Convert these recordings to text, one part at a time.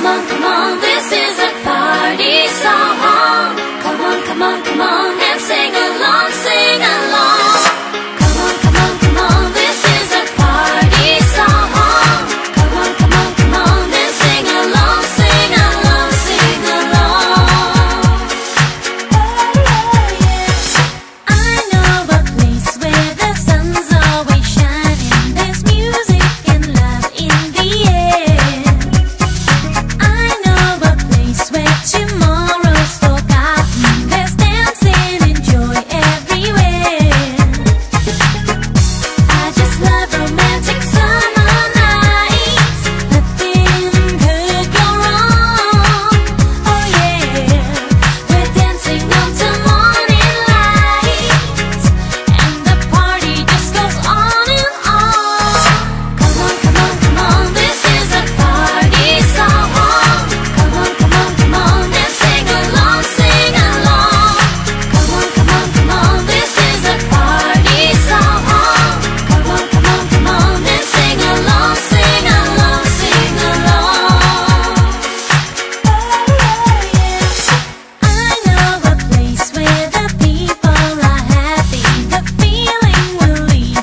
come on, come on, this is a party song. Come on, come on, come on.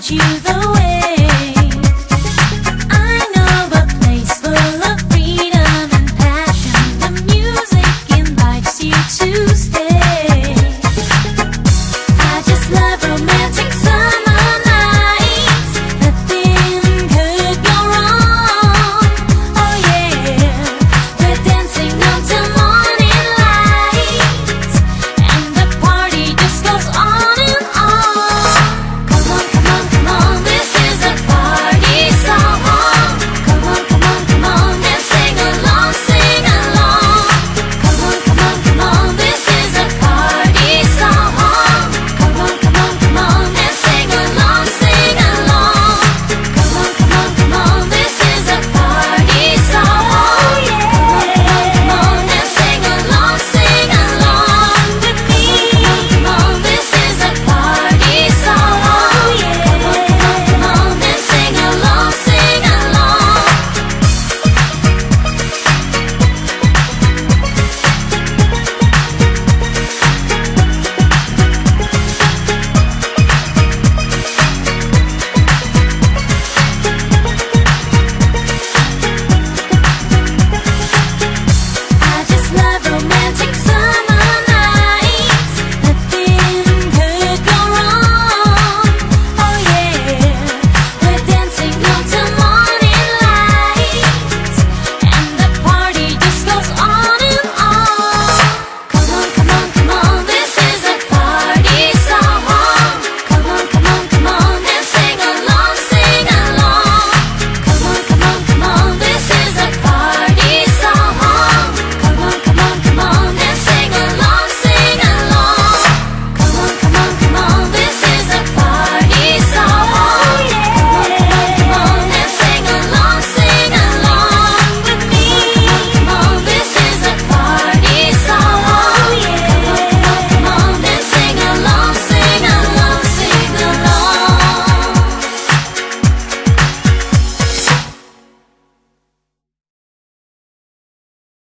she's a